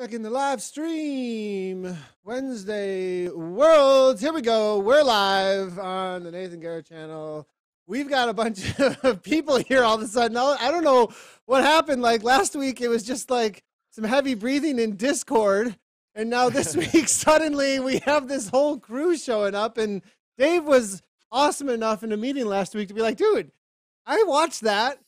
Checking the live stream. Wednesday Worlds. Here we go. We're live on the Nathan Guerra channel. We've got a bunch of people here all of a sudden. I don't know what happened. Like last week, it was just like some heavy breathing in Discord. And now this week, suddenly we have this whole crew showing up. And Dave was awesome enough in a meeting last week to be like, dude, I watched that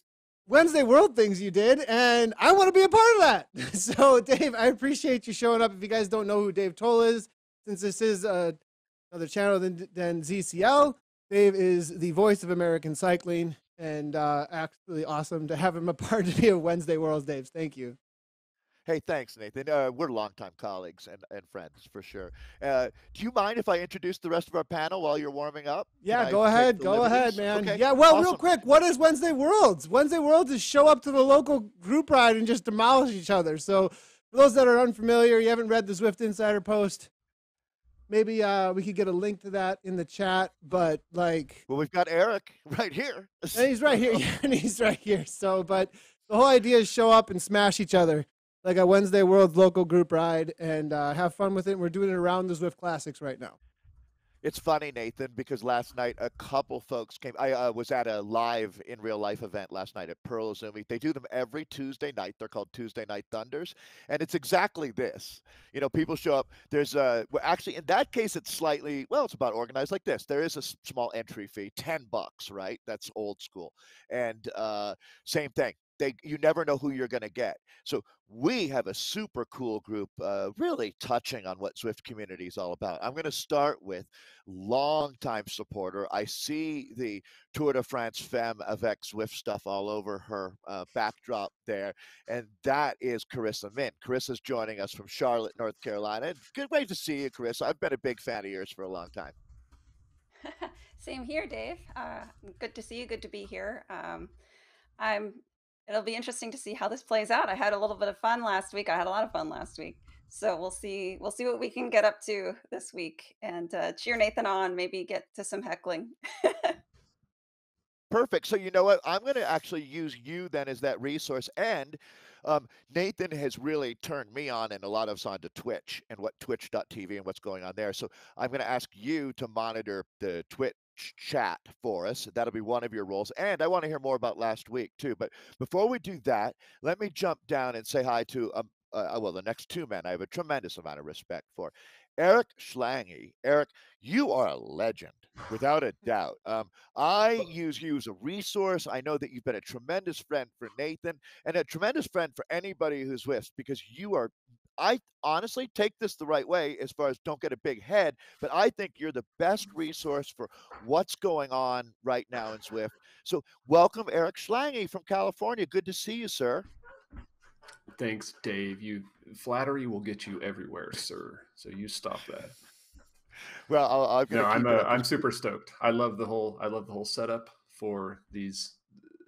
Wednesday World things you did, and I want to be a part of that. so, Dave, I appreciate you showing up. If you guys don't know who Dave Towle is, since this is uh, another channel than, than ZCL, Dave is the voice of American cycling, and uh, absolutely awesome to have him a part a Wednesday Worlds. Dave, thank you. Hey, thanks, Nathan. Uh, we're longtime colleagues and, and friends for sure. Uh, do you mind if I introduce the rest of our panel while you're warming up? Yeah, go ahead. Go ahead, man. Okay. Yeah, well, awesome. real quick, what is Wednesday Worlds? Wednesday Worlds is show up to the local group ride and just demolish each other. So, for those that are unfamiliar, you haven't read the Zwift Insider post, maybe uh, we could get a link to that in the chat. But like, well, we've got Eric right here, and he's right here, and he's right here. So, but the whole idea is show up and smash each other like a Wednesday World local group ride and uh, have fun with it. We're doing it around the Zwift Classics right now. It's funny, Nathan, because last night a couple folks came. I uh, was at a live in real life event last night at Pearl Izumi. They do them every Tuesday night. They're called Tuesday Night Thunders, and it's exactly this. You know, people show up. There's a well, actually in that case it's slightly well, it's about organized like this. There is a small entry fee, ten bucks, right? That's old school, and uh, same thing they you never know who you're going to get. So we have a super cool group, uh, really touching on what Zwift community is all about. I'm going to start with longtime supporter. I see the Tour de France Femme avec Zwift stuff all over her uh, backdrop there, and that is Carissa Mint. Carissa's joining us from Charlotte, North Carolina. Good way to see you, Carissa. I've been a big fan of yours for a long time. Same here, Dave. Uh, good to see you. Good to be here. Um, I'm It'll be interesting to see how this plays out. I had a little bit of fun last week. I had a lot of fun last week. So we'll see. We'll see what we can get up to this week, and uh, cheer Nathan on. Maybe get to some heckling. Perfect. So you know what? I'm going to actually use you then as that resource. And um, Nathan has really turned me on and a lot of us onto Twitch and what Twitch.tv and what's going on there. So I'm going to ask you to monitor the Twitch chat for us. That'll be one of your roles. And I want to hear more about last week too. But before we do that, let me jump down and say hi to um, uh, well, the next two men I have a tremendous amount of respect for. Eric Schlange. Eric, you are a legend, without a doubt. Um, I use you as a resource. I know that you've been a tremendous friend for Nathan and a tremendous friend for anybody who's with because you are I honestly take this the right way as far as don't get a big head, but I think you're the best mm-hmm. resource for what's going on right now in Zwift. So, welcome, Eric Schlange from California. Good to see you, sir. Thanks, Dave. You flattery will get you everywhere, sir. So you stop that. Well, I'll, I'll no, I'm a, I'm super stoked. I love the whole I love the whole setup for these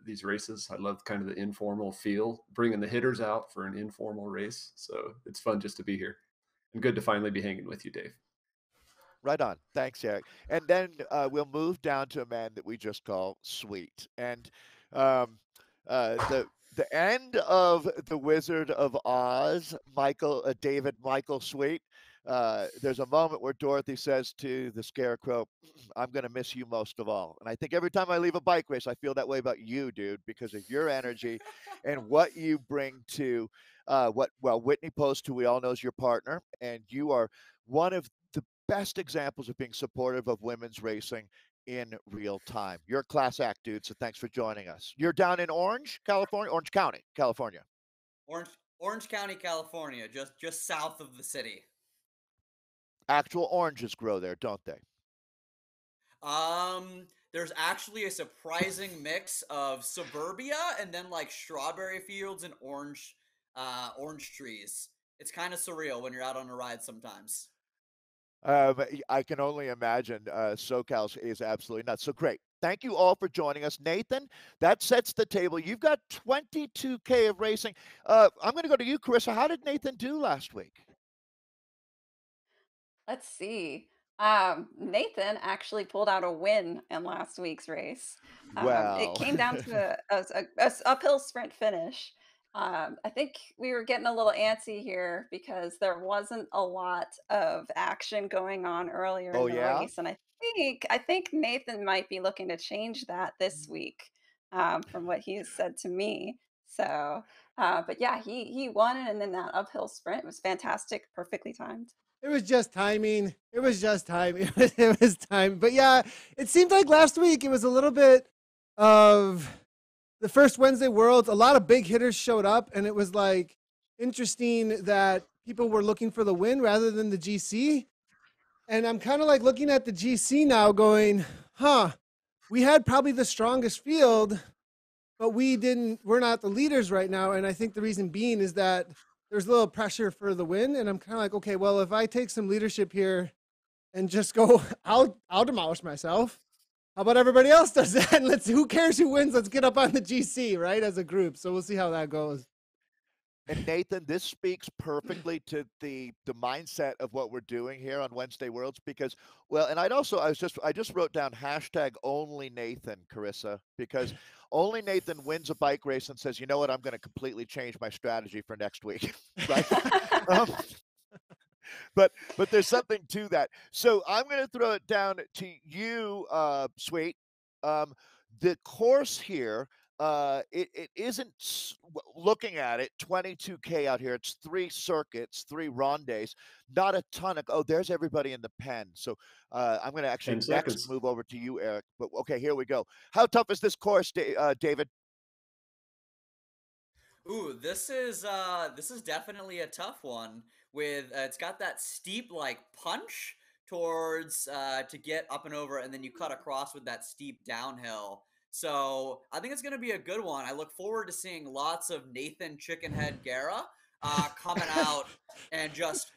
these races. I love kind of the informal feel, bringing the hitters out for an informal race. So it's fun just to be here and good to finally be hanging with you, Dave. Right on. Thanks, Eric. And then uh, we'll move down to a man that we just call Sweet. And um, uh, the the end of the Wizard of Oz, Michael uh, David Michael Sweet uh, there's a moment where Dorothy says to the Scarecrow, "I'm going to miss you most of all." And I think every time I leave a bike race, I feel that way about you, dude, because of your energy and what you bring to uh, what. Well, Whitney Post, who we all know is your partner, and you are one of the best examples of being supportive of women's racing in real time. You're a class act, dude. So thanks for joining us. You're down in Orange, California, Orange County, California. Orange Orange County, California, just just south of the city actual oranges grow there, don't they? Um, there's actually a surprising mix of suburbia and then like strawberry fields and orange, uh, orange trees. It's kind of surreal when you're out on a ride sometimes. Um, I can only imagine. Uh, SoCal is absolutely nuts. So great. Thank you all for joining us. Nathan, that sets the table. You've got 22K of racing. Uh, I'm going to go to you, Carissa. How did Nathan do last week? Let's see. Um, Nathan actually pulled out a win in last week's race. Um, it came down to a, a, a- a s- uphill sprint finish, Um, I think we were getting a little antsy here because there wasn't a lot of action going on earlier Oh, in the yeah? race, and I think I think Nathan might be looking to change that this week, um, from what he's said to me. So, uh, but yeah, he he won and then that uphill sprint was fantastic, perfectly timed. It was just timing. It was just time. It was, it was time. But yeah, it seemed like last week it was a little bit of the first Wednesday Worlds. A lot of big hitters showed up, and it was like interesting that people were looking for the win rather than the GC. And I'm kind of like looking at the GC now, going, huh, we had probably the strongest field, but we didn't, we're not the leaders right now. And I think the reason being is that there's a little pressure for the win. And I'm kind of like, okay, well, if I take some leadership here and just go, I'll, I'll demolish myself. How about everybody else does that? And let's, who cares who wins? Let's get up on the GC, right? As a group. So we'll see how that goes. And Nathan, this speaks perfectly to the the mindset of what we're doing here on Wednesday Worlds because well, and I'd also I was just I just wrote down hashtag only Nathan, Carissa, because only Nathan wins a bike race and says, you know what, I'm going to completely change my strategy for next week, right? um, but but there's something to that. So I'm going to throw it down to you, uh, Sweet. Um, the course here uh it, it isn't s- w- looking at it 22k out here it's three circuits three rondes not a ton of oh there's everybody in the pen so uh i'm gonna actually next seconds. move over to you eric but okay here we go how tough is this course Da- uh, david Ooh, this is uh this is definitely a tough one. With uh, it's got that steep like punch towards uh to get up and over, and then you cut across with that steep downhill. So I think it's gonna be a good one. I look forward to seeing lots of Nathan Chickenhead Guerra uh coming out and just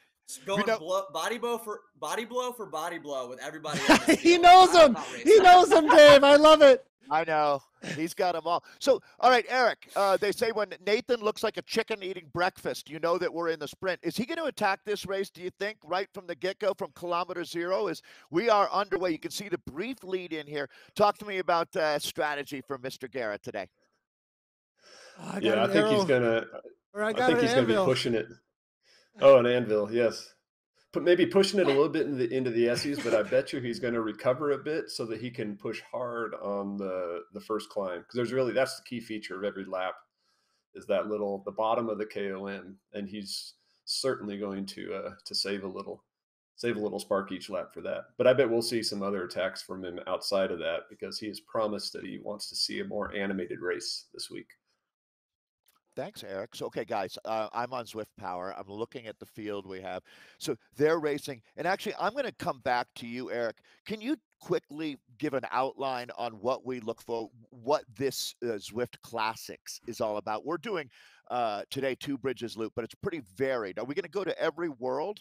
going blow, body blow for body blow for body blow with everybody. he knows I'm him. He knows him, Dave. I love it. I know. He's got them all. So all right eric uh they say when nathan looks like a chicken eating breakfast you know that we're in the sprint. Is he going to attack this race do you think right from the get-go from kilometer zero? Is we are underway. You can see the brief lead in here. Talk to me about uh, strategy for mr Guerra today. Oh, I yeah, I an think he's gonna. or I I, think an he's gonna be pushing it. Oh, an anvil, yes. Maybe pushing it a little bit into the into the Essies, but I bet you he's going to recover a bit so that he can push hard on the the first climb because there's really that's the key feature of every lap is that little the bottom of the KOM, and he's certainly going to uh, to save a little save a little spark each lap for that. But I bet we'll see some other attacks from him outside of that because he has promised that he wants to see a more animated race this week. Thanks, Eric. So, okay, guys, uh, I'm on Zwift Power. I'm looking at the field we have. So they're racing. And actually, I'm going to come back to you, Eric. Can you quickly give an outline on what we look for, what this uh, Zwift Classics is all about? We're doing uh, today Two Bridges Loop, but it's pretty varied. Are we going to go to every world?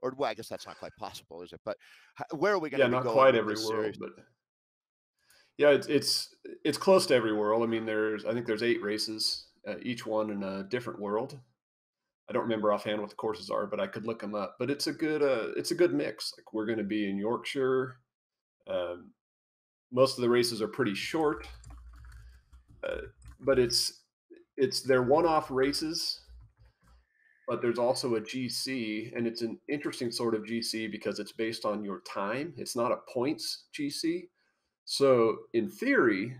Or, well, I guess that's not quite possible, is it? But where are we going to go? yeah, not quite every world, series? but yeah, it's it's it's close to every world. I mean, there's I think there's eight races, uh, each one in a different world. I don't remember offhand what the courses are, but I could look them up. But it's a good uh, it's a good mix. Like we're going to be in Yorkshire. Um, most of the races are pretty short, uh, but it's it's they're one-off races. But there's also a GC, and it's an interesting sort of GC because it's based on your time. It's not a points GC. So, in theory,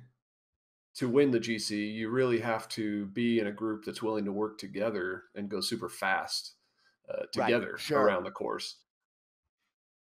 to win the GC, you really have to be in a group that's willing to work together and go super fast uh, Right, together sure. around the course.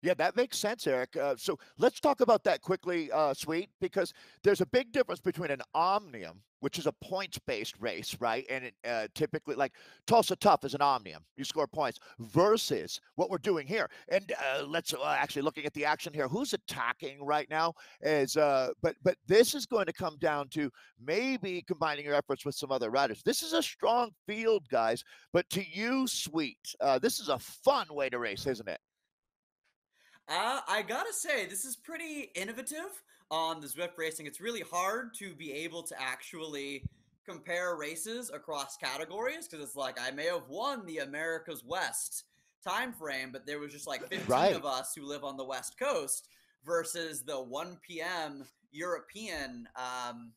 Yeah, that makes sense, Eric. Uh, so let's talk about that quickly, uh, Sweet, because there's a big difference between an omnium, which is a points-based race, right? And it, uh, typically, like Tulsa Tough is an omnium, you score points, versus what we're doing here. And uh, let's uh, actually looking at the action here. Who's attacking right now? Is uh, but but this is going to come down to maybe combining your efforts with some other riders. This is a strong field, guys. But to you, Sweet, this is a fun way to race, isn't it? Uh, I gotta say, this is pretty innovative on the Zwift racing. It's really hard to be able to actually compare races across categories because it's like I may have won the America's West time frame, but there was just like 15 Right. of us who live on the West Coast versus the 1 p.m. European um,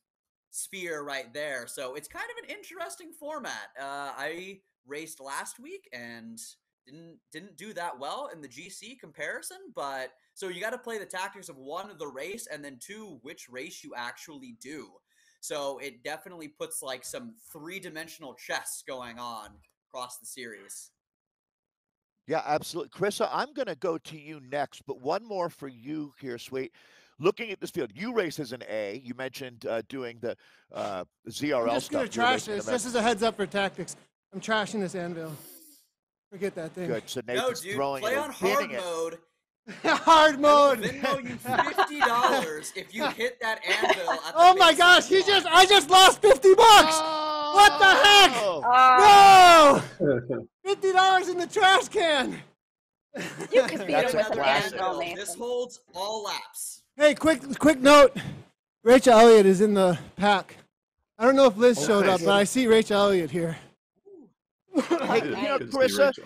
sphere right there. So it's kind of an interesting format. Uh, I raced last week and didn't didn't do that well in the GC comparison, but so you got to play the tactics of one the race and then two which race you actually do. So it definitely puts like some three-dimensional chess going on across the series. Yeah, absolutely. Carissa, I'm going to go to you next, but one more for you here, sweet. Looking at this field, you race as an A. You mentioned uh, doing the uh, ZRL I'm just stuff. gonna trash this. this. is a heads up for tactics, I'm trashing this anvil. Forget that thing. Good. So No, dude, throwing play it on hard pinning it. mode. Hard mode. will Venmo you fifty dollars if you hit that anvil. At the Oh my gosh, he just I just lost 50 bucks. What the heck? Oh! Oh, No! Fifty dollars in the trash can. you could beat That's him with the classic. anvil, This holds all laps. Hey, quick quick note. Rachel Elliott is in the pack. I don't know if Liz Oh, showed up, but I see Rachel Elliott here. Hey, you know, Good Carissa, Rachel.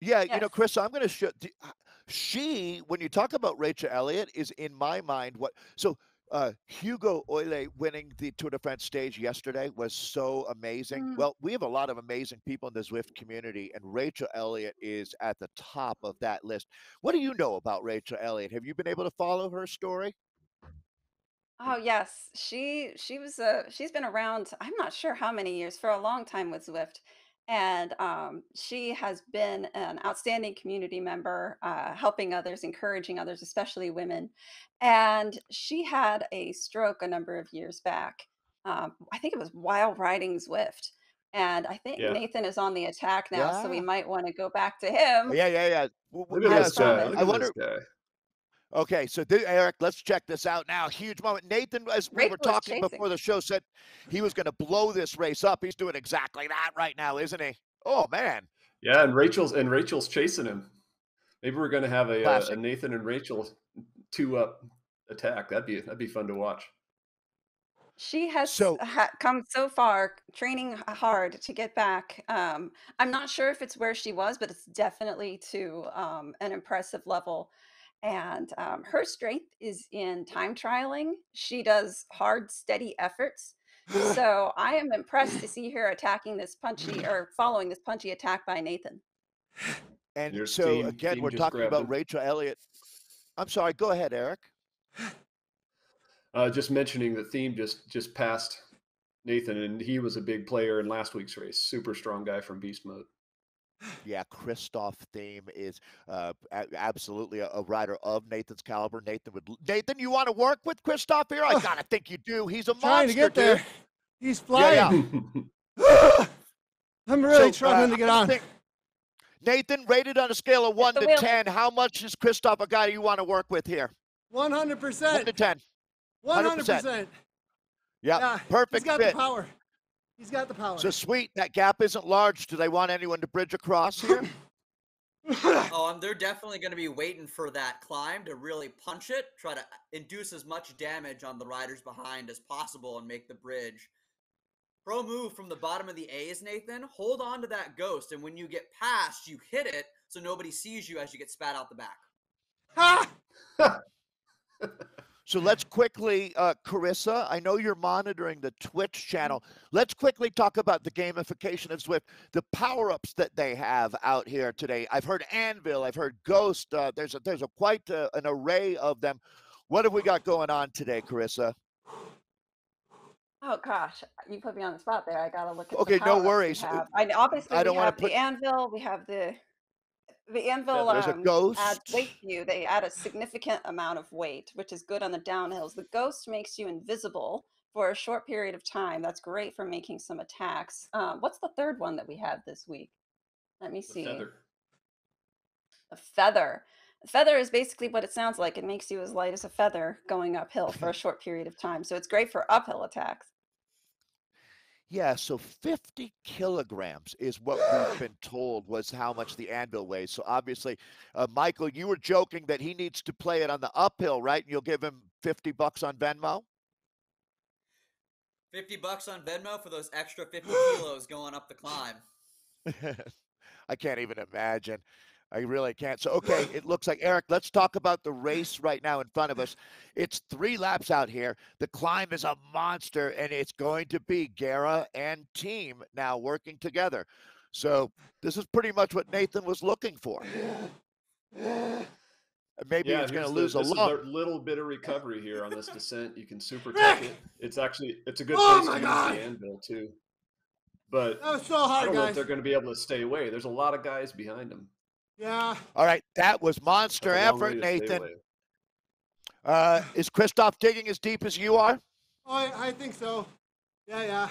Yeah, you know, Yes. Chris, I'm going to show. d- uh, She, when you talk about Rachel Elliott, is in my mind what. So uh, Hugo Houle winning the Tour de France stage yesterday was so amazing. Mm. Well, we have a lot of amazing people in the Zwift community, and Rachel Elliott is at the top of that list. What do you know about Rachel Elliott? Have you been able to follow her story? Oh yes, she she was uh she's been around. I'm not sure how many years for a long time with Zwift, and um, she has been an outstanding community member, uh, helping others, encouraging others, especially women. And she had a stroke a number of years back. Um, I think it was while riding Zwift. And I think Yeah. Nathan is on the attack now, so we might want to go back to him. Yeah, yeah, yeah. W- w- Look at yeah, this guy. from Look I wonder. this guy. Okay, so th- Eric, let's check this out now. Huge moment. Nathan, as we were Rachel is talking before the show, said he was going to blow this race up. He's doing exactly that right now, isn't he? Oh man, Yeah, and Rachel's and Rachel's chasing him. Maybe we're gonna have a, uh, a Nathan and Rachel two up attack. That'd be that'd be fun to watch. She has So- ha- come so far, training hard to get back. Um, I'm not sure if it's where she was, but it's definitely to um, an impressive level. And um, her strength is in time trialing. She does hard, steady efforts. So I am impressed to see her attacking this punchy or following this punchy attack by Nathan. and Your so team- again, team we're talking about him. Rachel Elliott. I'm sorry. Go ahead, Eric. Uh, just mentioning the Thiem just just passed Nathan, and he was a big player in last week's race. Super strong guy from Beast Mode. Yeah, Christoph Thiem is uh, a- absolutely a, a rider of Nathan's caliber. Nathan would. Nathan, you want to work with Christoph here? I gotta think you do. He's a Trying to monster, get there. He's Yeah, flying. yeah. I'm really So, struggling uh, to get I on. think- Nathan, rated on a scale of one to wheel. ten, how much is Christoph a guy you want to work with here? 100%. One to ten. 100%. Yeah, Yeah, perfect He's got fit. the power. He's got the power. So sweet. That gap isn't large. Do they want anyone to bridge across here? Oh, um, they're definitely going to be waiting for that climb to really punch it, try to uh, induce as much damage on the riders behind as possible and make the bridge. Pro move from the bottom of the A's, Nathan. Hold on to that ghost, and when you get past, you hit it so nobody sees you as you get spat out the back. Ha! So let's quickly, uh, Carissa, I know you're monitoring the Twitch channel. Let's quickly talk about the gamification of Zwift, the power-ups that they have out here today. I've heard Anvil, I've heard Ghost. Uh, there's a, there's a quite uh an array of them. What have we got going on today, Carissa? Oh gosh, you put me on the spot there. I gotta look at. Okay, no worries. I obviously I don't we have put- the anvil. We have the the anvil. there's a um, ghost. adds weight to you. They add a significant amount of weight, which is good on the downhills. The ghost makes you invisible for a short period of time. That's great for making some attacks. Um, what's the third one that we have this week? Let me The see. feather. A feather. A feather is basically what it sounds like. It makes you as light as a feather going uphill for a short period of time. So it's great for uphill attacks. Yeah, so 50 kilograms is what we've been told was how much the anvil weighs. So obviously, uh, Michael, you were joking that he needs to play it on the uphill, right? And you'll give him 50 bucks on Venmo? 50 bucks on Venmo for those extra 50 kilos going up the climb. I can't even imagine. I really can't. So, okay, it looks like Eric, let's talk about the race right now in front of us. It's three laps out here. The climb is a monster, and it's going to be Guerra and Thiem now working together. So, this is pretty much what Nathan was looking for. Maybe Yeah, he's going to the- lose a lump. little bit of recovery here on this descent. You can super tuck it. It's actually it's a good Oh place to use God. the anvil too. But That was so I don't know if they're going to be able to stay away. There's a lot of guys behind them. Yeah. All right, that was monster That's a long way effort, Nathan. Uh, is Christoph digging as deep as you are? Oh, I, I think so. Yeah, yeah.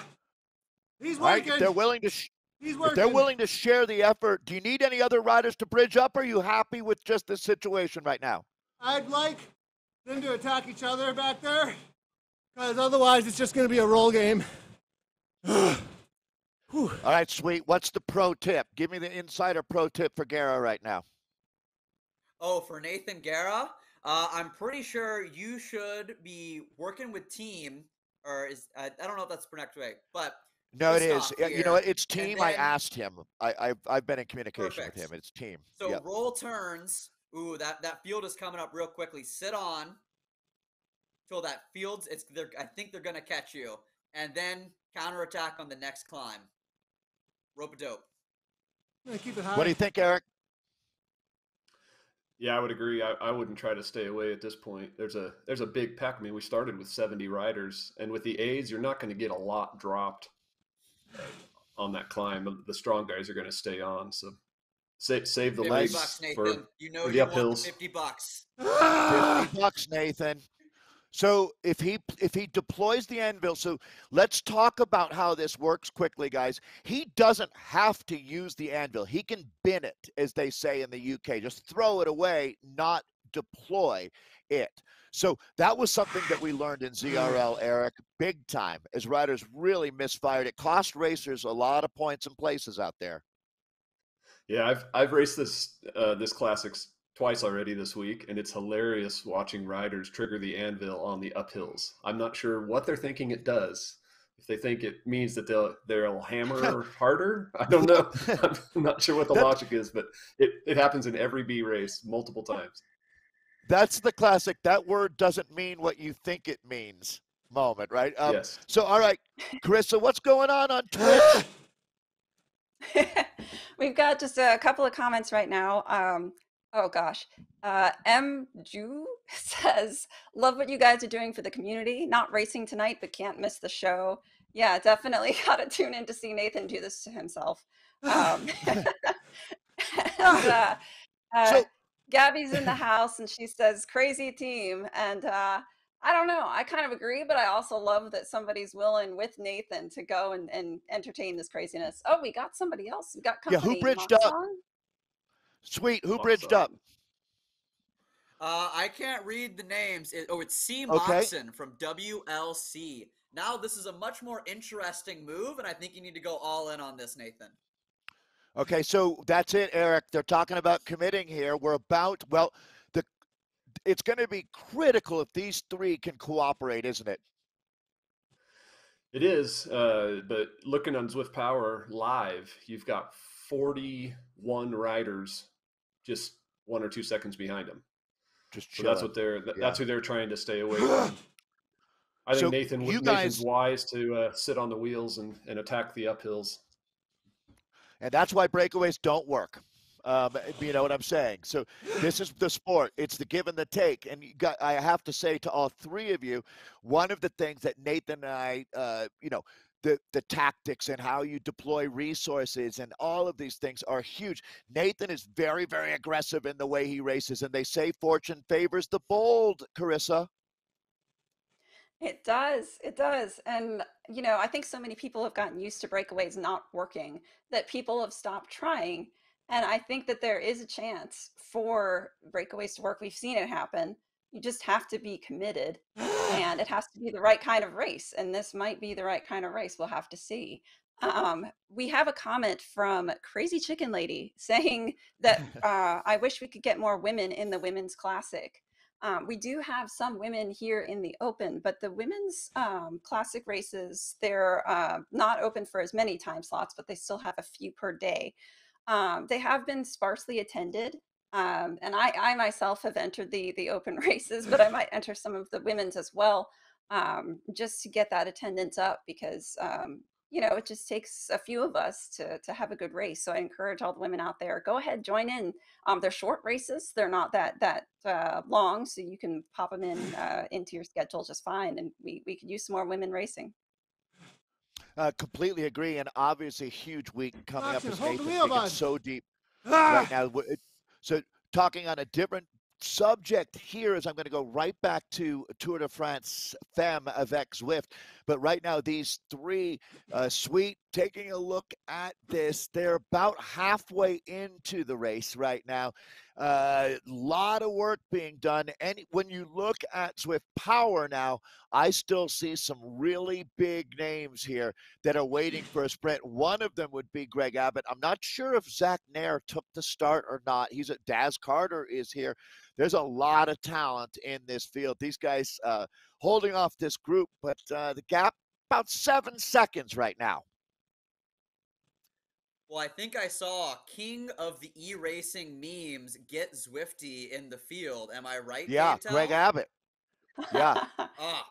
He's working. if they're willing to sh- He's if working. they're willing to share the effort, do you need any other riders to bridge up? Or are you happy with just this situation right now? I'd like them to attack each other back there, because otherwise it's just going to be a roll game. Whew. All right, sweet. What's the pro tip? Give me the insider pro tip for Guerra right now. Oh, for Nathan Guerra, uh, I'm pretty sure you should be working with Thiem, or is I, I don't know if that's pronounced way, but No, it is. Christoph Yeah, You know? It's and Thiem. I asked him. I, I've I've been in communication Perfect. with him. It's Thiem. so Yep. roll turns. Ooh, that that field is coming up real quickly. Sit on till that field's. It's they're. I think they're gonna catch you, and then counterattack on the next climb. Rope a dope. I'm keep it high. What do you think, Eric? Yeah, I would agree. I, I wouldn't try to stay away at this point. There's a there's a big pack. I mean, we started with 70 riders, and with the A's, you're not going to get a lot dropped on that climb. The- The strong guys are going to stay on. So save save the legs bucks, for you know for you the want the uphills. fifty bucks. Ah! 50 bucks, Nathan. So if he if he deploys the anvil, so let's talk about how this works quickly, guys. He doesn't have to use the anvil. He can bin it, as they say in the UK. Just throw it away, not deploy it. So that was something that we learned in ZRL, Eric, big time, as riders really misfired. It cost racers a lot of points and places out there. Yeah, I've I've raced this uh, this classics twice already this week, and it's hilarious watching riders trigger the anvil on the uphills. I'm not sure what they're thinking it does. If they think it means that they'll they'll hammer harder, I don't know. I'm not sure what the That- logic is, but it, it happens in every B race multiple times. That's the classic. That word doesn't mean what you think it means moment, right? Um, yes. So, all right, Carissa, what's going on on Twitch? We've got just a couple of comments right now. Um, oh gosh. Uh, M. Ju says, Love what you guys are doing for the community. Not racing tonight, but can't miss the show. Yeah, definitely got to tune in to see Nathan do this to himself. Um, and, uh, uh, So- Gabby's in the house and she says, Crazy team. And uh, I don't know. I kind of agree, but I also love that somebody's willing with Nathan to go and, and entertain this craziness. Oh, we got somebody else. We got company. Yeah, who bridged up? Moxon? Sweet. Who bridged up? Uh, I can't read the names. It, oh, it's C. Okay. Moxon from WLC. Now this is a much more interesting move, and I think you need to go all in on this, Nathan. Okay, so that's it, Eric. They're talking about committing here. We're about well, the it's going to be critical if these three can cooperate, isn't it? It is, uh, but looking on Zwift Power live, you've got 41 riders just one or two seconds behind them. Just So that's chilling. what they're th- Yeah. that's who they're trying to stay away from. I think So Nathan you w- Nathan's wise to uh, sit on the wheels and, and attack the uphills. and that's why breakaways don't work. Um, you know what I'm saying? So this is the sport. It's the give and the take. And you got, I have to say to all three of you, one of the things that Nathan and I, uh, you know, the the tactics and how you deploy resources and all of these things are huge. Nathan is very very aggressive in the way he races, and they say fortune favors the bold. Carissa. It does. It does. And, you know, I think so many people have gotten used to breakaways not working that people have stopped trying. And I think that there is a chance for breakaways to work. We've seen it happen. You just have to be committed and it has to be the right kind of race. And this might be the right kind of race. We'll have to see. Um, we have a comment from Crazy Chicken Lady saying that uh, I wish we could get more women in the women's classic. Um, we do have some women here in the open, but the women's um, classic races, they're uh, not open for as many time slots, but they still have a few per day. Um, they have been sparsely attended. Um, and I, I myself have entered the the open races, but I might enter some of the women's as well, um, just to get that attendance up because um, you know it just takes a few of us to to have a good race. So I encourage all the women out there, go ahead, join in. Um, they're short races; they're not that that uh, long, so you can pop them in uh, into your schedule just fine. And we we could use some more women racing. Uh, completely agree, and obviously huge week coming Action, up as hold the Nathan wheel, digging bud. so deep Ah! right now. It- So talking on a different subject here is I'm going to go right back to Tour de France Femme avec Zwift. But right now, these three, uh, Sweet, taking a look at this, they're about halfway into the race right now. A uh, lot of work being done. And when you look at Zwift Power now, I still see some really big names here that are waiting for a sprint. One of them would be Greg Abbott. I'm not sure if Zach Nehr took the start or not. He's at Daz Carter is here. There's a lot of talent in this field. These guys uh, holding off this group, but uh, the gap about seven seconds right now. Well, I think I saw King of the e-racing memes get Zwifty in the field. Am I right? Yeah, Dave Greg Abbott. Yeah. Ah.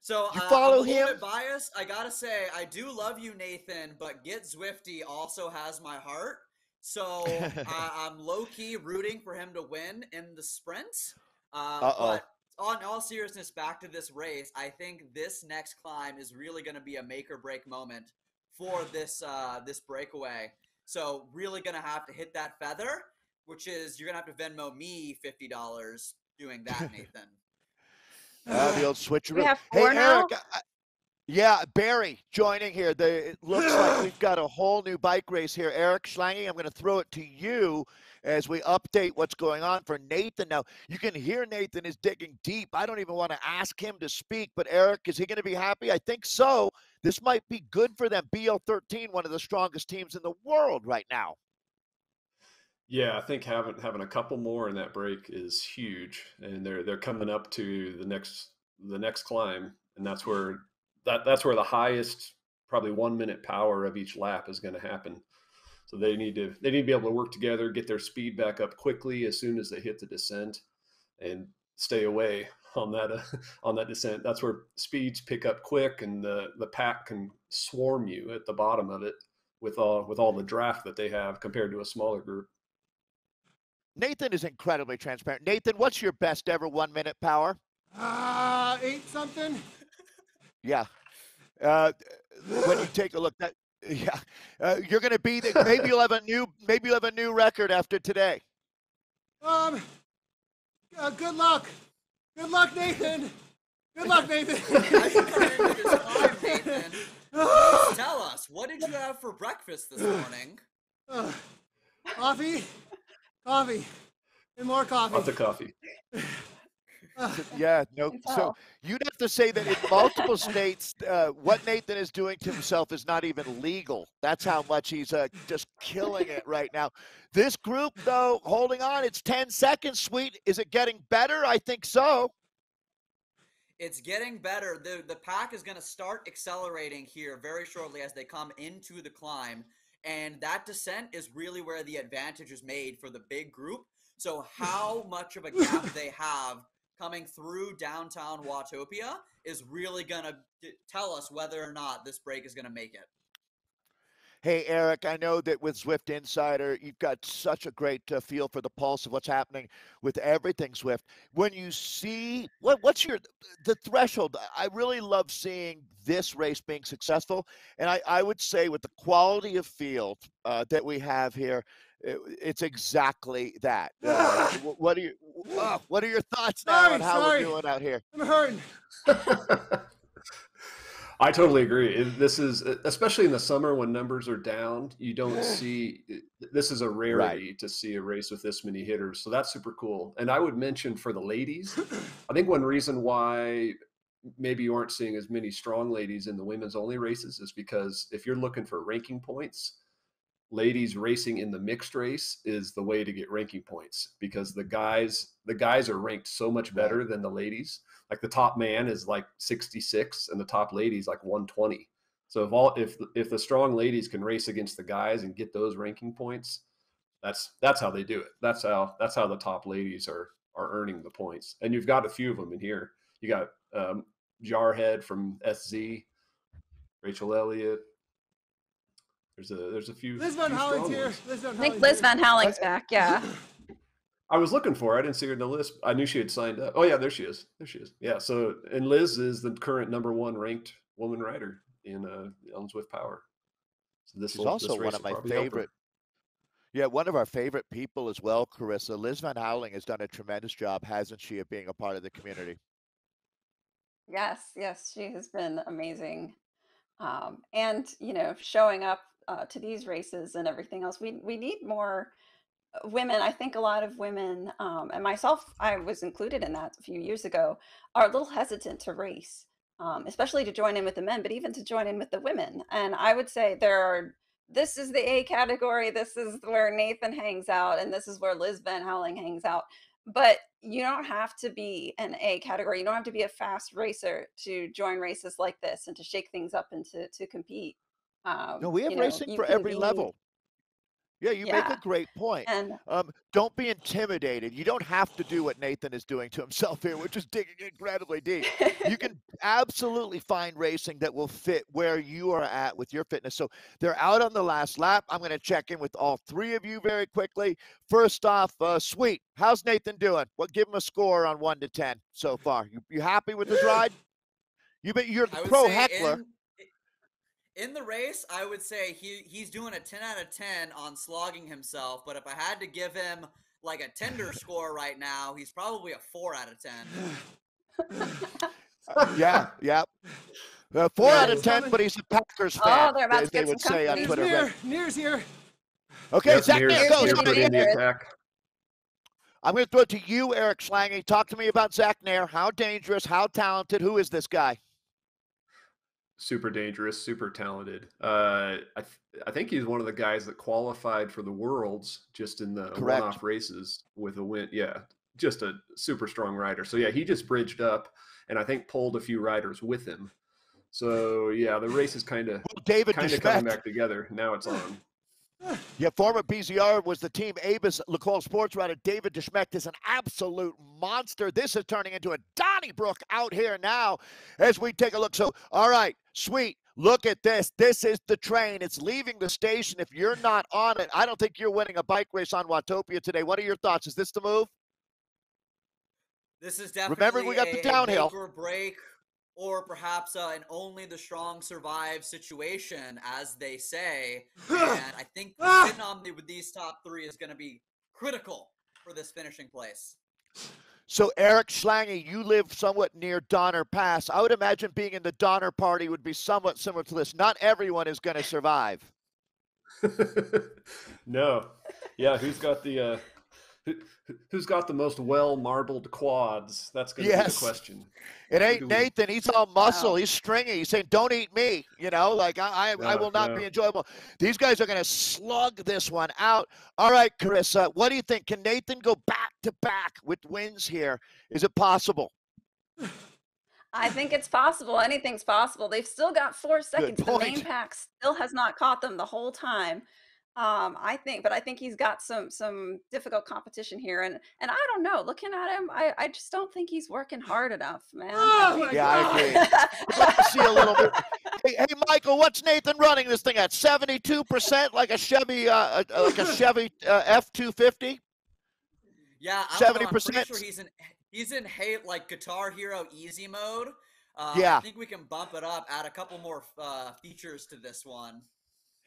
So You uh, follow I'm him? bit biased. I gotta say, I do love you, Nathan, but Get Zwifty also has my heart. So I, I'm low key rooting for him to win in the sprints. Uh-oh. But on all seriousness, back to this race, I think this next climb is really going to be a make or break moment for this uh, this breakaway. So really going to have to hit that feather, which is you're going to have to Venmo me fifty dollars doing that, Nathan. Uh, the old switcheroo. We have hey, four now? Eric. I- yeah, Berry joining here. The, it looks like we've got a whole new bike race here. Eric Schlange, I'm going to throw it to you as we update what's going on for Nathan. Now, you can hear Nathan is digging deep. I don't even want to ask him to speak, but Eric, is he going to be happy? I think so. This might be good for them. BL13, one of the strongest teams in the world right now. Yeah, I think having having a couple more in that break is huge, and they're they're coming up to the next the next climb, and that's where that that's where the highest probably one minute power of each lap is going to happen. So they need to they need to be able to work together, get their speed back up quickly as soon as they hit the descent, and stay away on that uh, on that descent. That's where speeds pick up quick, and the the pack can swarm you at the bottom of it with all with all the draft that they have compared to a smaller group. Nathan is incredibly transparent. Nathan, what's your best ever one minute power? Ah, eight something. Yeah. Uh, when you take a look, that yeah, uh, you're going to be the, maybe you'll have a new maybe you'll have a new record after today. Um, uh, good luck. Good luck, Nathan. Good luck, Nathan. come into this climb, Nathan, tell us what did you have for breakfast this morning? ah. coffee, coffee, and more coffee. Lots of coffee. Ah, Yeah, no. So you'd have to say that in multiple states, uh, what Nathan is doing to himself is not even legal. That's how much he's uh, just killing it right now. This group, though, holding on. It's ten seconds. Sweet. Is it getting better? I think so. It's getting better. The the pack is going to start accelerating here very shortly as they come into the climb, and that descent is really where the advantage is made for the big group. So how much of a gap they have coming through downtown Watopia is really going to tell us whether or not this break is going to make it. Hey, Eric, I know that with Zwift Insider, you've got such a great uh, feel for the pulse of what's happening with everything Zwift. When you see what what's your the threshold? I really love seeing this race being successful, and I, I would say with the quality of field uh, that we have here, it, it's exactly that. Uh, what are you uh, What are your thoughts now Sorry, on how sorry. we're doing out here? I'm hurting. I totally agree. This is especially in the summer when numbers are down. You don't see this is a rarity to see a race with this many hitters. So that's super cool. And I would mention for the ladies, I think one reason why maybe you aren't seeing as many strong ladies in the women's only races is because if you're looking for ranking points, ladies racing in the mixed race is the way to get ranking points because the guys the guys are ranked so much better than the ladies like the top man is like 66 and the top ladies like 120 So if all if if the strong ladies can race against the guys and get those ranking points, that's that's how they do it. That's how that's how the top ladies are are earning the points. And you've got a few of them in here. You got um, Jarhead from SZ, Rachel Elliott. There's a there's a few. Liz Van few here. Liz Van I think Liz here. Van Houweling's back. Yeah. I was looking for her. I didn't see her in the list. I knew she had signed up. Oh yeah, there she is. There she is. Yeah. So and Liz is the current number one ranked woman rider in uh, Elmsworth Power. So this She's will- also this one of my probably help her. favorite. Yeah, one of our favorite people as well, Carissa. Liz Van Houweling has done a tremendous job, hasn't she, of being a part of the community? Yes, yes, she has been amazing. Um, and you know, showing up uh, to these races and everything else. We we need more uh, women. I think a lot of women, um, and myself, I was included in that a few years ago, are a little hesitant to race, um, especially to join in with the men, but even to join in with the women. And I would say there are. This is the A category. This is where Nathan hangs out, and this is where Liz Van Houweling hangs out but you don't have to be an A category. You don't have to be a fast racer to join races like this and to shake things up and to to compete. Um, No, we have you know, racing for every be- level. Yeah, you make a great point. And Um, don't be intimidated. You don't have to do what Nathan is doing to himself here, which is digging incredibly deep. You can absolutely find racing that will fit where you are at with your fitness. So they're out on the last lap. I'm going to check in with all three of you very quickly. First off, uh, sweet. How's Nathan doing? Well, give him a score on one to ten so far. You, you happy with his ride? You bet you're the pro heckler. In, in the race, I would say he he's doing a 10 out of 10 on slogging himself, but if I had to give him like a tender score right now, he's probably a 4 out of 10. yeah, yeah. Uh, four Yeah, out of ten, coming. but he's a Packers fan. Oh, fan. they're about to they get would some say on company. Here's Twitter. Nehr. Right? Nehr's here. Okay, Yes, Zach Nehr- Nehr Nehr goes. Nehr Nehr in the attack. I'm going to throw it to you, Eric Schlange. Talk to me about Zach Nehr. How dangerous? How talented? Who is this guy? Super dangerous, super talented. Uh, I th- I think he's one of the guys that qualified for the worlds just in the Correct. one-off races with a win. Yeah, just a super strong rider. So yeah, he just bridged up and I think pulled a few riders with him. So yeah, the race is kind of Well, David kind of coming back together. Now it's on. Yeah, former BZR was the team Avis Lacole sports writer. David Deschmecht is an absolute monster. This is turning into a Donnybrook out here now as we take a look. So, all right, sweet. Look at this. This is the train. It's leaving the station. If you're not on it, I don't think you're winning a bike race on Watopia today. What are your thoughts? Is this the move? This is definitely Remember, we got the a- a downhill. break, or perhaps uh, an only the strong survive situation, as they say. and I think Ah! sitting the, with these top three is going to be critical for this finishing place. So, Eric Schlange, you live somewhat near Donner Pass. I would imagine being in the Donner Party would be somewhat similar to this. Not everyone is going to survive. no, yeah, who's got the uh, who, who's got the most well marbled quads? That's going to be the question. It ain't Nathan. He's all muscle. Wow. He's stringy. He's saying, "Don't eat me." You know, like I, I, I will not no. be enjoyable. These guys are going to slug this one out. All right, Carissa, what do you think? Can Nathan go back to back with wins here? Is it possible? I think it's possible. Anything's possible. They've still got four seconds. The main pack still has not caught them the whole time. Um, I think, but I think he's got some some difficult competition here, and and I don't know. Looking at him, I I just don't think he's working hard enough, man. Oh think- Yeah, I agree. I'd like to see a little bit. Hey, hey, Michael, what's Nathan running this thing at? Seventy-two percent, like a Chevy, uh, uh, like a Chevy uh, F two fifty. Yeah, I don't know, I'm pretty 70%. sure he's in he's in hate like Guitar Hero easy mode. Uh, Yeah. I think we can bump it up, add a couple more uh, features to this one.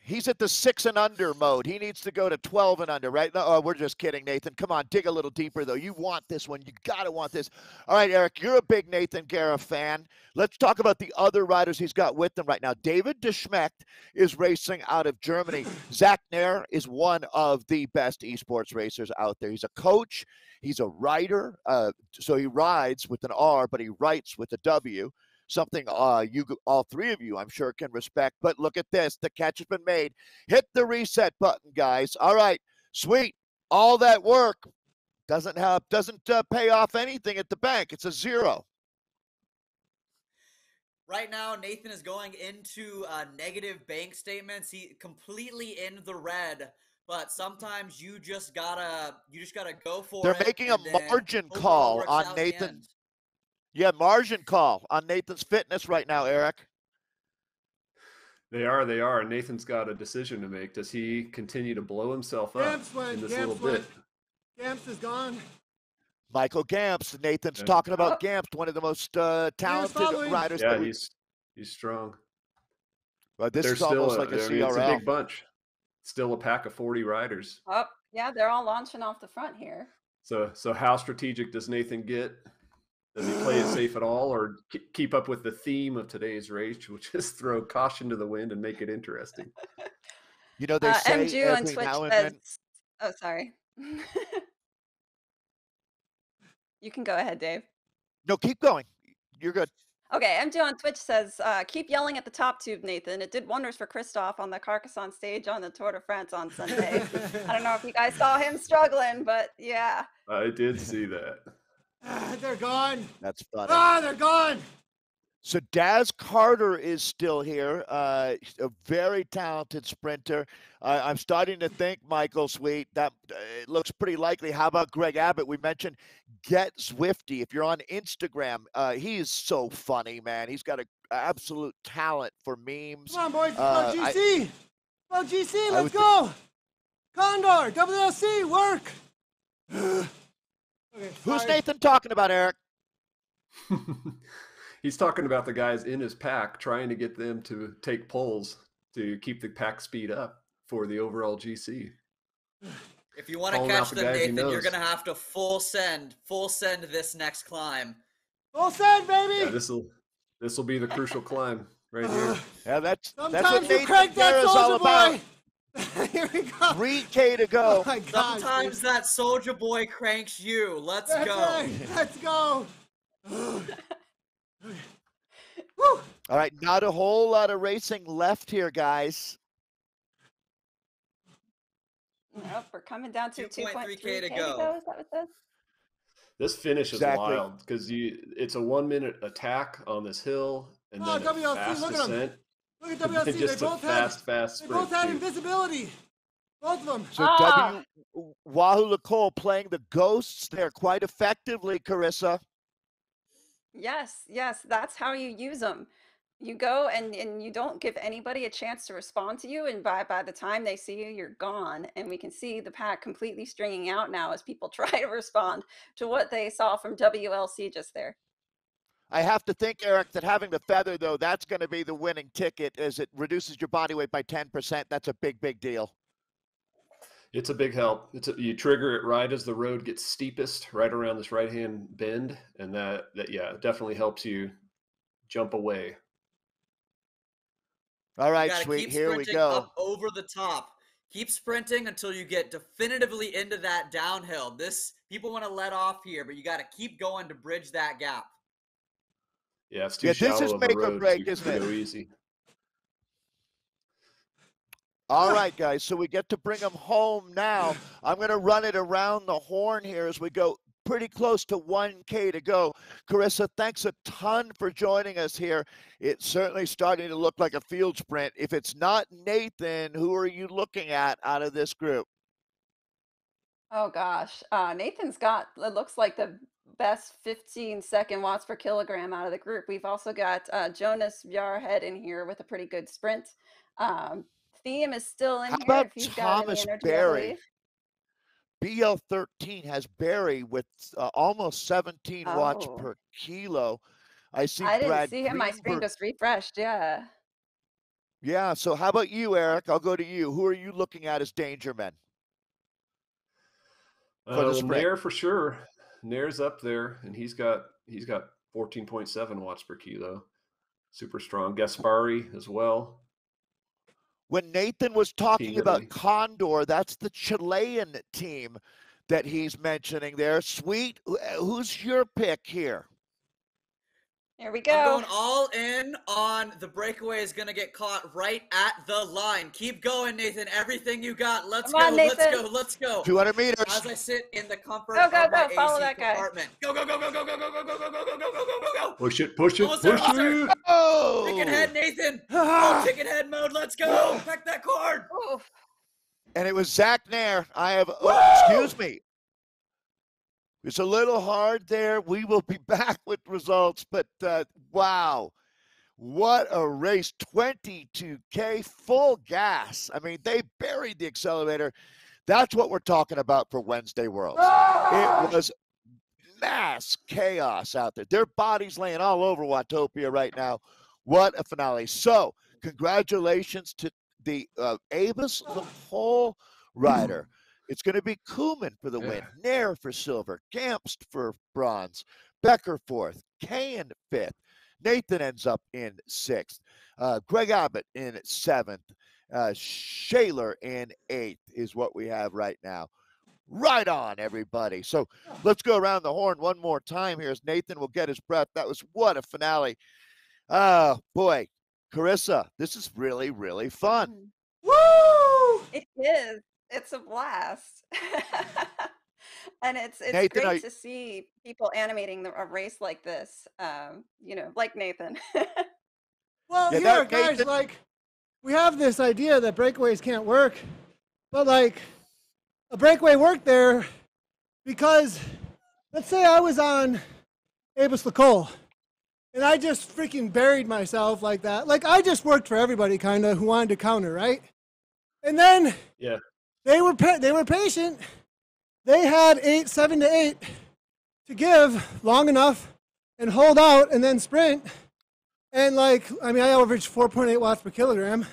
He's at the six and under mode. He needs to go to 12 and under, right? No, oh, we're just kidding, Nathan. Come on, dig a little deeper, though. You want this one. You got to want this. All right, Eric, you're a big Nathan Guerra fan. Let's talk about the other riders he's got with him right now. David Deschmecht is racing out of Germany. Zach Nehr is one of the best esports racers out there. He's a coach, he's a rider. Uh, so he rides with an R, but he writes with a W something uh you all three of you I'm sure can respect. But look at this, the catch has been made. Hit the reset button, guys. All right, sweet. All that work doesn't help, doesn't uh, pay off anything at the bank. It's a zero. Right now, Nathan is going into uh, negative bank statements. He completely in the red. But sometimes you just gotta you just gotta go for They're it. making a margin hope it all call on out in the Nathan. End. Yeah, margin call on Nathan's fitness right now, Eric. They are, they are. Nathan's got a decision to make. Does he continue to blow himself up Gamps went. in this Gamps little went. bit? Gamps is gone. Michael Gamps. Nathan's Yeah. talking about Oh. Gamps, one of the most uh, talented riders. Yeah, that he's he's strong. but this They're is still almost a, like a I mean, it's a big bunch. Still a pack of 40 riders. Oh, yeah, they're all launching off the front here. So so how strategic does Nathan get? Does he play it safe at all, or keep up with the theme of today's race, which is throw caution to the wind and make it interesting? You know, they Uh, say MJu on Twitch now and says, then. "Oh, sorry." you can go ahead, Dave. No, keep going. You're good. Okay, MJ on Twitch says, uh, "Keep yelling at the top tube, Nathan. It did wonders for Christoph on the Carcassonne stage on the Tour de France on Sunday. I don't know if you guys saw him struggling, but yeah, I did see that. Ah, they're gone. That's funny. Ah, they're gone. So Daz Carter is still here, uh, a very talented sprinter. Uh, I'm starting to think, Michael Sweet, that uh, it looks pretty likely. How about Greg Abbott? We mentioned Get Swifty. If you're on Instagram, uh, he is so funny, man. He's got an absolute talent for memes. Come on, boys. Uh, go I- GC. Go GC. Let's go. Condor. WLC. Work. okay, Who's. Nathan talking about, Eric? He's talking about the guys in his pack, trying to get them to take polls to keep the pack speed up for the overall GC. If you want to catch the them, guys he Nathan, you're gonna have to full send, full send this next climb. Full send, baby. Yeah, this will this will be the crucial climb right here. Yeah, that's that's what Sometimes you Nathan crank that Guerra's all soldier about. Boy. Here we go. 3K to Oh go. my God. Sometimes dude. that soldier boy cranks you. Let's That's go. right. Let's go. All right, not a whole lot of racing left here, guys. nope, we're coming down to 2.3K 2.3k to to go. go. Is that what it? This finish is Exactly. wild because you it's a one minute attack on this hill and Oh, then a WLC, fast look at 'em. Descent. Look at WLC. then They both fast, had. fast They both had too. invisibility. Both of them. So Ah. W Wahoo Nicole playing the ghosts there quite effectively, Carissa. Yes, yes, that's how you use them. You go and and you don't give anybody a chance to respond to you, and by by the time they see you, you're gone. And we can see the pack completely stringing out now as people try to respond to what they saw from WLC just there. I have to think, Eric, that having the feather though, that's going to be the winning ticket as it reduces your body weight by 10%. That's a big, big deal. It's a big help. It's a, you trigger it right as the road gets steepest, right around this right hand bend, and that that yeah definitely helps you jump away. All You right, gotta sweet. Here we sprinting go. up over the top. Keep sprinting until you get definitively into that downhill. This people want to let off here, but you got to keep going to bridge that gap. Yeah, it's too Yeah, this is of a make or break, to, isn't to it? easy. All right, guys. So we get to bring them home now. I'm going to run it around the horn here as we go pretty close to 1K to go. Carissa, thanks a ton for joining us here. It's certainly starting to look like a field sprint. If it's not Nathan, who are you looking at out of this group? Oh gosh, uh, Nathan's got it looks like the best 15 second watts per kilogram out of the group. We've also got uh, Jonas Yarhead in here with a pretty good sprint. Um, Thiem is still in How here about if he's got any Thomas energy. I Berry? BL13 has Berry with uh, almost 17 watts Oh. per kilo. I see I didn't Brad see him. My screen just refreshed. Yeah. Yeah. So how about you, Eric? I'll go to you. Who are you looking at as danger men? For Uh, well, sprint. For sure. Nehr's up there, and he's got he's got 14.7 watts per kilo. Super strong. Gaspari as well. When Nathan was talking about Italy. Condor, that's the Chilean team that he's mentioning there. Sweet. Who's your pick here? Here we go. I'm going all in on the breakaway is gonna get caught right at the line. Keep going, Nathan. Everything you got. Let's Come go. on, let's go. Let's go. 200 meters. As I sit in the comfort Go, go, of my go. Follow AC that guy. compartment. Go, go, go, go, go, go, go, go, go, go, go, go, go, go, go, go. Push it, push it, Almost there, push almost there. it. Oh! Chicken head, Nathan. Ah! Oh, chicken head mode. Let's go. Pack that cord. Oof. And it was Zach Nehr. I have, oh, excuse me. It's a little hard there. We will be back with results, but uh, wow. What a race. 22K full gas. I mean, they buried the accelerator. That's what we're talking about for Wednesday Worlds. It was mass chaos out there. Their bodies laying all over Watopia right now. What a finale. So, congratulations to the uh, Avis the whole rider. It's going to be Kuhlman for the win, Nehr for silver, Gamst for bronze, Becker fourth, Kayan fifth. Nathan ends up in sixth, uh, Greg Abbott in seventh, uh, Shaler in eighth is what we have right now. Right on, everybody. So let's go around the horn one more time here as Nathan will get his breath. That was what a finale. Oh, boy. Carissa, this is really, really fun. Woo! It is. It's a blast. and it's it's Nathan, great I- to see people animating the, a race like this. Um, you know, like Nathan. Well, Yeah, yeah, that- guys, Nathan- like we have this idea that breakaways can't work, but like a breakaway worked there because let's say I was on Abus Lacole and I just freaking buried myself like that. Like I just worked for everybody kind of who wanted to counter, right? And then Yeah. They were pa- they were patient. They had eight, seven to eight to give long enough and hold out and then sprint. And like, I mean, I averaged 4.8 watts per kilogram,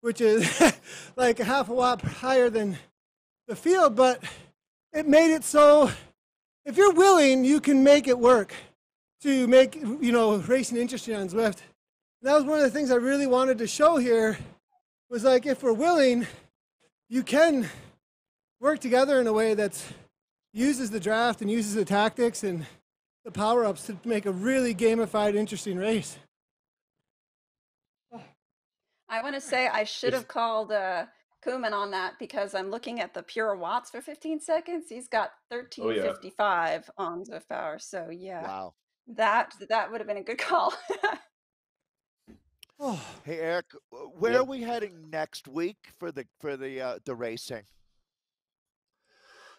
which is like a half a watt higher than the field, but it made it so if you're willing, you can make it work to make, you know, racing interesting on Zwift. And that was one of the things I really wanted to show here was like, if we're willing, you can work together in a way that uses the draft and uses the tactics and the power ups to make a really gamified, interesting race. I want to say I should have called uh, Kuhlman on that because I'm looking at the pure watts for 15 seconds. He's got Oh, 1355 on Zwift Power. So yeah, Wow. that that would have been a good call. Oh, Hey Eric, where Yep. are we heading next week for the for the uh, the racing?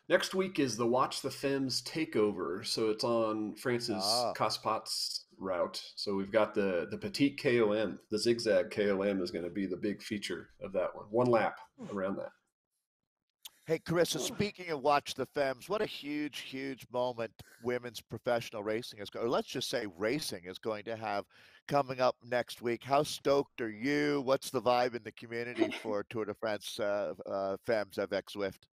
Next week is the Watch the Femmes takeover. So it's on Francis Ah. Kaspatz route. So we've got the the petite KOM, the zigzag KOM is going to be the big feature of that one. One lap around that. Hey Carissa, speaking of Watch the Femmes, what a huge, huge moment women's professional racing is going. Or let's just say racing is going to have coming up next week. How stoked are you? What's the vibe in the community for Tour de France uh, uh, Femmes avec Zwift?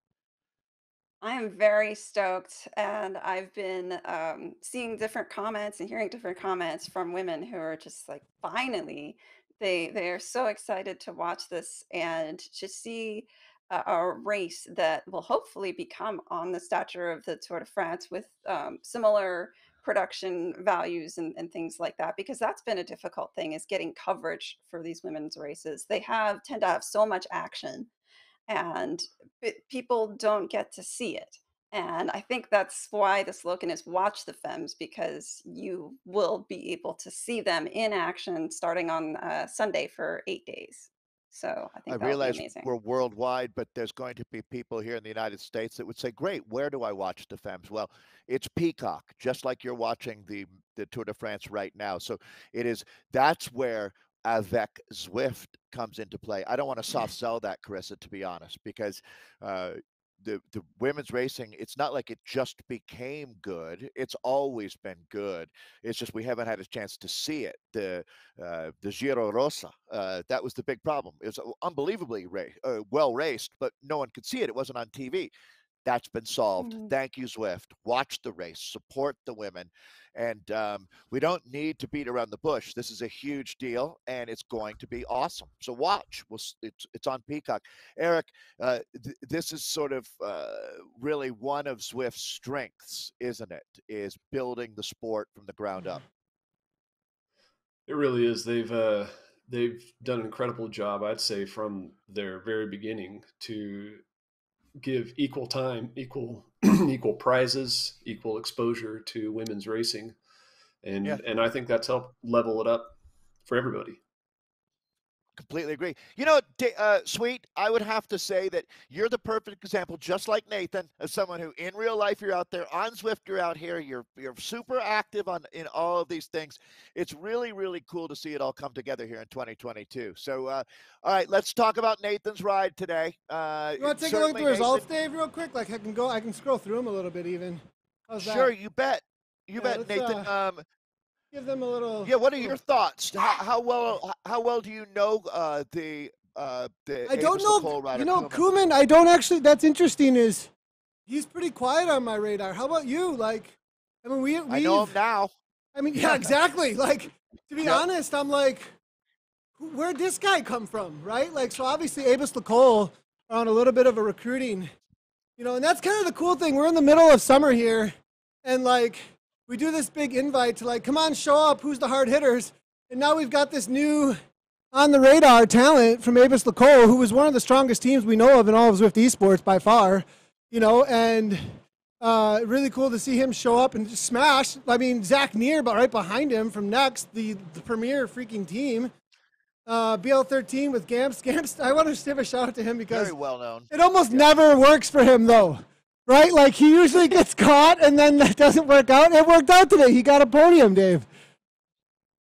I am very stoked, and I've been um, seeing different comments and hearing different comments from women who are just like, finally, they they are so excited to watch this and to see a, race that will hopefully become on the stature of the Tour de France with um, similar production values and, and things like that because that's been a difficult thing is getting coverage for these women's races they have tend to have so much action and people don't get to see it. And I think that's why the slogan is watch the femmes because you will be able to see them in action starting on uh, Sunday for eight days. So I think I realize we're worldwide, but there's going to be people here in the United States that would say, "Great, where do I watch the Femmes?" Well, it's Peacock, just like you're watching the the Tour de France right now. So it is. That's where Avec Zwift comes into play. I don't want to soft sell that, Carissa, to be honest, because uh, the the women's racing, it's not like it just became good. It's always been good. It's just we haven't had a chance to see it. The uh, the Giro Rosa, uh, that was the big problem. It was unbelievably ra- uh, well raced, but no one could see it. It wasn't on TV. That's been solved. Mhm. Thank you, Zwift. Watch the race, support the women, and um, we don't need to beat around the bush. This is a huge deal, and it's going to be awesome. So watch. We'll, it's it's on Peacock. Eric, uh, th- this is sort of uh, really one of Zwift's strengths, isn't it? Is building the sport from the ground up. It really is. They've uh, they've done an incredible job, I'd say, from their very beginning to give equal time, equal equal prizes, equal exposure to women's racing, and Yeah. and I think that's helped level it up for everybody. Completely agree. You know, uh, Sweet, I would have to say that you're the perfect example, just like Nathan, of someone who, in real life, you're out there on Zwift, you're out here, you're you're super active on in all of these things. It's really, really cool to see it all come together here in 2022. So, uh, all right, let's talk about Nathan's ride today. Uh, You want to take a look at certainly the results, Dave, real quick? Like I can go, I can scroll through them a little bit, even. How's that? Sure, you bet. You Yeah, bet, Nathan. uh, um, Give them a little. yeah, what are your thoughts? How, how well how well do you know uh, the uh, the I don't know. You know? Kuman. I don't actually. That's interesting. Is he's pretty quiet on my radar? How about you? Like, I mean, we we. I know him now. I mean, yeah, exactly. like, to be Yep. honest, I'm like, where'd this guy come from, right? Like, so obviously, Avis Lacole are on a little bit of a recruiting, you know, and that's kind of the cool thing. We're in the middle of summer here, and like, we do this big invite to like, come on, show up. Who's the hard hitters? And now we've got this new on the radar talent from Avis Lacole, who was one of the strongest teams we know of in all of Zwift esports by far, you know, and uh, really cool to see him show up and just smash. I mean, Zach Nehr, but right behind him from next, the, the premier freaking team. Uh, BL13 with Gamps. Gamps, I want to give a shout out to him because Very well known. it almost never works for him though, right? Like he usually gets caught and then that doesn't work out. It worked out today. He got a podium, Dave.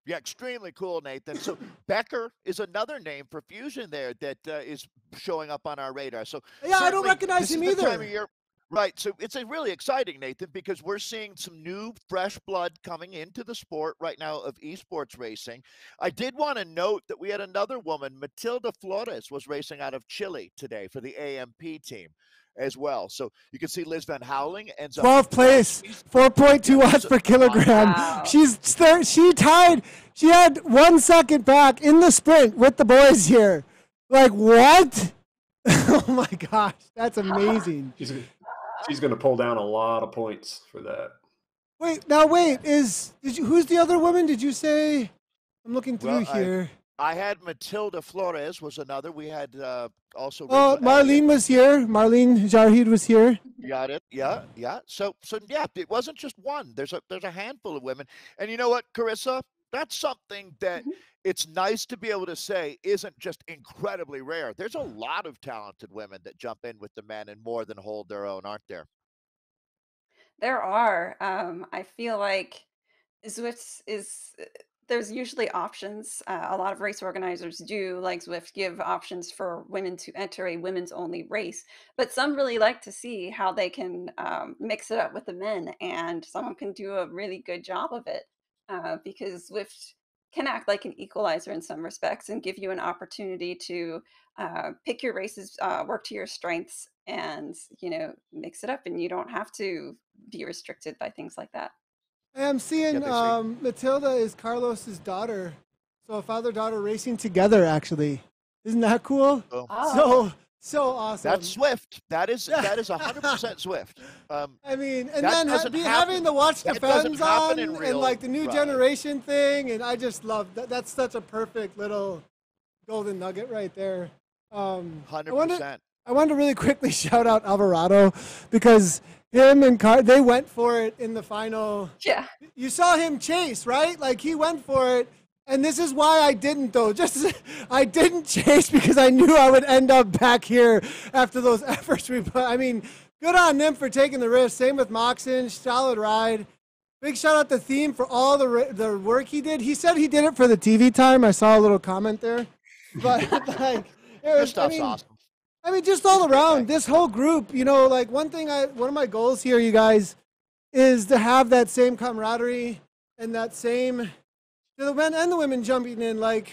Yeah, extremely cool, Nathan. So Becker is another name for Fusion there that uh, is showing up on our radar. So Yeah, I don't recognize him is the time either. Right. So it's a really exciting, Nathan, because we're seeing some new fresh blood coming into the sport right now of esports racing. I did want to note that we had another woman, Matilda Flores, was racing out of Chile today for the AMP team as well. So you can see Liz Van Houweling ends up 12th place, 4.2 watts per kilogram. Wow. She's thir- she tied. She had one second back in the sprint with the boys here. Like what? oh my gosh, that's amazing. She's she's going to pull down a lot of points for that. Wait, now wait, is did you? Who's the other woman? Did you say? I'm looking through Well, here. I had Matilda Flores was another. We had uh, also Oh, Rachel Marlene was here. Marlene Jarheed was here. Got it. Yeah, yeah. So, so yeah, it wasn't just one. There's a there's a handful of women, and you know what, Carissa? That's something that Mhm. it's nice to be able to say isn't just incredibly rare. There's a lot of talented women that jump in with the men and more than hold their own, aren't there? There are. Um, I feel like Zwift is uh, there's usually options. Uh, a lot of race organizers do, like Zwift, give options for women to enter a women's only race. But some really like to see how they can um, mix it up with the men, and someone can do a really good job of it uh, because Zwift can act like an equalizer in some respects and give you an opportunity to uh, pick your races, uh, work to your strengths, and you know mix it up, and you don't have to be restricted by things like that. I'm seeing they um, Matilda is Carlos's daughter, so a father daughter racing together. Actually, isn't that cool? Oh, So so awesome. That's Zwift. That is that is hundred percent Zwift. Um, I mean, and then ha- be, having the watch that doesn't defense happen on in and real like the new ride. generation thing, and I just love that. That's such a perfect little golden nugget right there. Um, hundred wanted, percent. I wanted to really quickly shout out Alvarado because him and Car they went for it in the final. yeah. You saw him chase, right? Like he went for it. And this is why I didn't though. Just I didn't chase because I knew I would end up back here after those efforts we put. I mean, good on them for taking the risk. Same with Moxon, solid ride. Big shout out to Thiem for all the the work he did. He said he did it for the TV time. I saw a little comment there, but like it was, I stuff's mean, awesome. I mean, just all around this whole group, you know, like one thing I, one of my goals here, you guys, is to have that same camaraderie and that same, the men and the women jumping in, like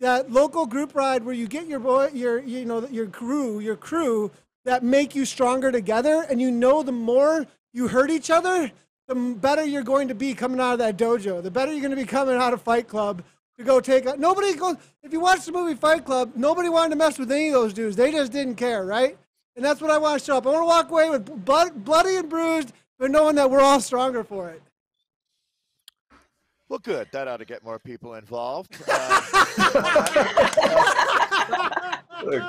that local group ride where you get your boy, your, you know, your crew, your crew that make you stronger together. And you know, the more you hurt each other, the better you're going to be coming out of that dojo. The better you're going to be coming out of Fight Club to go take out. Nobody goes. If you watch the movie Fight Club, nobody wanted to mess with any of those dudes. They just didn't care, right? And that's what I want to show up. I want to walk away with blood, bloody and bruised, but knowing that we're all stronger for it. Well, good. That ought to get more people involved. Uh, Look,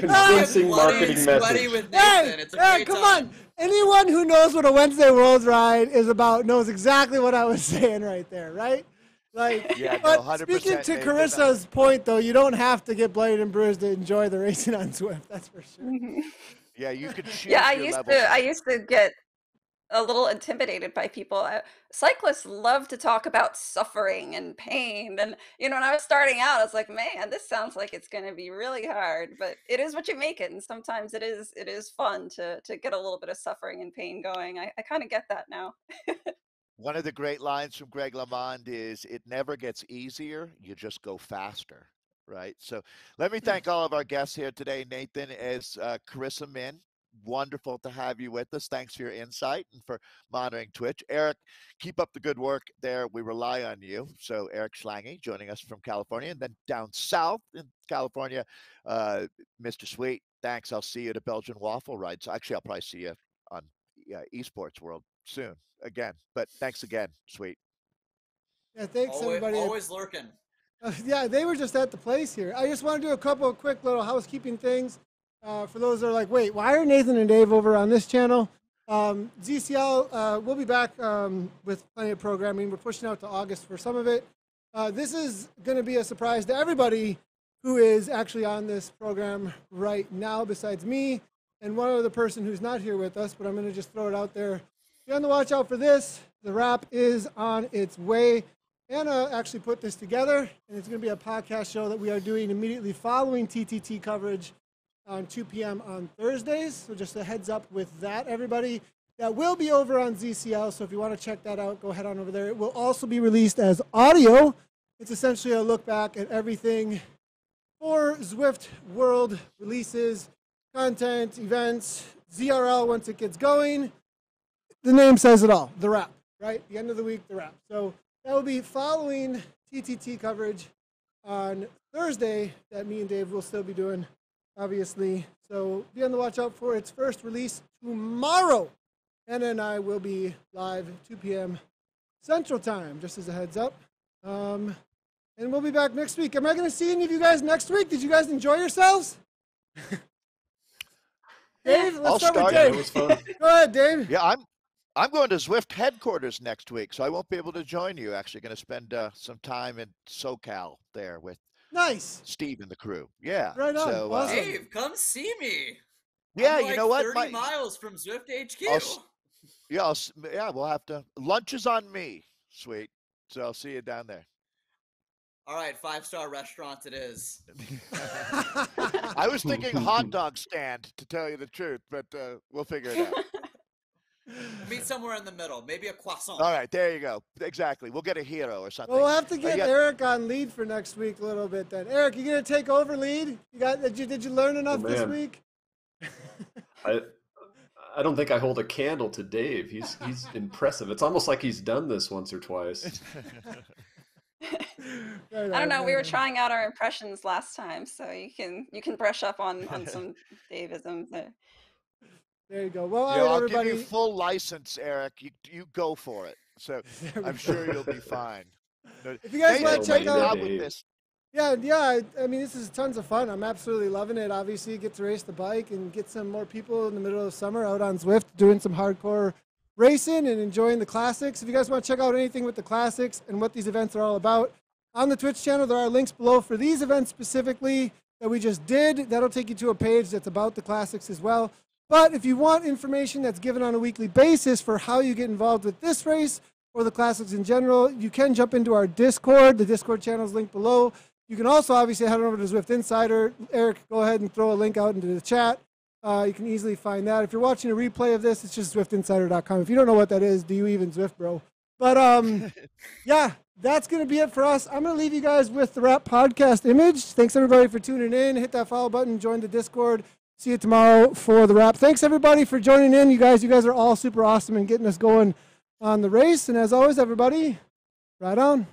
convincing Bloody marketing and sweaty message. with Hey, It's a hey, great come time. on. Anyone who knows what a Wednesday Worlds ride is about knows exactly what I was saying right there, right? Like, Yeah, no, but 100% speaking to Carissa's point, though, you don't have to get bloodied and bruised to enjoy the racing on Zwift. That's for sure. yeah, you could choose yeah, I used levels. to. I used to get a little intimidated by people. Uh, cyclists love to talk about suffering and pain, and you know, when I was starting out, I was like, "Man, this sounds like it's going to be really hard." But it is what you make it, and sometimes it is. It is fun to to get a little bit of suffering and pain going. I, I kind of get that now. One of the great lines from Greg LeMond is it never gets easier, you just go faster. Right. So let me thank all of our guests here today, Nathan, as uh, Carissa Min. Wonderful to have you with us. Thanks for your insight and for monitoring Twitch. Eric, keep up the good work there. We rely on you. So, Eric Schlange joining us from California. And then down south in California, uh, Mr. Sweet, thanks. I'll see you at a Belgian waffle ride. So, actually, I'll probably see you on yeah, Esports World soon again. But thanks again, Sweet. Yeah, thanks, Always, everybody. always lurking. Uh, yeah, they were just at the place here. I just want to do a couple of quick little housekeeping things uh, for those that are like, wait, why are Nathan and Dave over on this channel? Um, ZCL, uh, we'll be back um, with plenty of programming. We're pushing out to August for some of it. Uh, this is going to be a surprise to everybody who is actually on this program right now, besides me and one other person who's not here with us, but I'm going to just throw it out there. Be on the watch out for this. The wrap is on its way. Anna actually put this together, and it's going to be a podcast show that we are doing immediately following TTT coverage on 2 p.m. on Thursdays. So just a heads up with that, everybody. That will be over on ZCL, so if you want to check that out, go head on over there. It will also be released as audio. It's essentially a look back at everything for Zwift World releases, content, events, ZRL once it gets going. The name says it all. The wrap, right? The end of the week, the wrap. So that will be following TTT coverage on Thursday that me and Dave will still be doing, obviously. So be on the watch out for its first release tomorrow. Anna and I will be live 2 p.m. Central Time, just as a heads up. Um, and we'll be back next week. Am I going to see any of you guys next week? Did you guys enjoy yourselves? Dave, let's I'll start, start. with Dave. it was fun. Go ahead, Dave. Yeah, I'm I'm going to Zwift headquarters next week, so I won't be able to join you. Actually, going to spend uh, some time in SoCal there with Nice. Steve and the crew. Yeah. Right on. So, uh, Dave, come see me. yeah, I'm you know what? 30 My- miles from Zwift HQ. I'll yeah, I'll, yeah, we'll have to. Lunch is on me, sweet. So I'll see you down there. All right, five star restaurant it is. I was thinking hot dog stand, to tell you the truth, but uh, we'll figure it out. Meet somewhere in the middle, maybe a croissant. All right, there you go. Exactly. We'll get a hero or something. Well, we'll have to get yeah. Eric on lead for next week a little bit then. Eric, you gonna take over lead? You got did you did you learn enough oh, this week? I I don't think I hold a candle to Dave. He's he's impressive. It's almost like he's done this once or twice. I don't know. We were trying out our impressions last time, so you can you can brush up on on some Davisms there. There you go. Well, Yeah, right, I'll everybody. give you full license, Eric. You you go for it. So I'm sure you'll be fine. No- If you guys want to check out, with this. yeah, yeah. I, I mean, this is tons of fun. I'm absolutely loving it. Obviously, get to race the bike and get some more people in the middle of summer out on Zwift doing some hardcore racing and enjoying the classics. If you guys want to check out anything with the classics and what these events are all about, on the Twitch channel, there are links below for these events specifically that we just did. That'll take you to a page that's about the classics as well. But if you want information that's given on a weekly basis for how you get involved with this race or the classics in general, you can jump into our Discord. The Discord channel is linked below. You can also obviously head on over to Zwift Insider. Eric, go ahead and throw a link out into the chat. Uh, you can easily find that. If you're watching a replay of this, it's just ZwiftInsider.com. If you don't know what that is, do you even Zwift, bro? But um, yeah, that's going to be it for us. I'm going to leave you guys with the Wrap Podcast image. Thanks everybody for tuning in. Hit that follow button, join the Discord. See you tomorrow for the wrap. Thanks everybody for joining in. You guys, you guys are all super awesome and getting us going on the race. And as always, everybody, right on.